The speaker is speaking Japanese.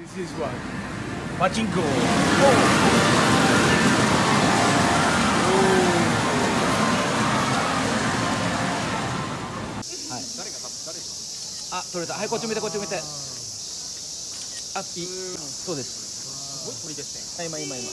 This is what? Pachinko. Oh.。はい。誰が誰あ、取れた。はい、こっち見て、こっち見て。あ、いい。そうです。すごい鳥ですね今、今、今。